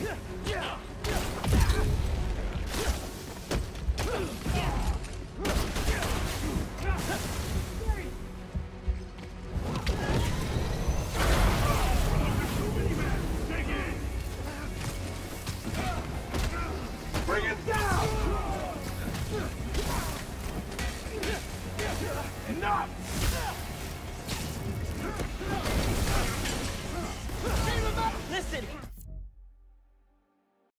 Yeah!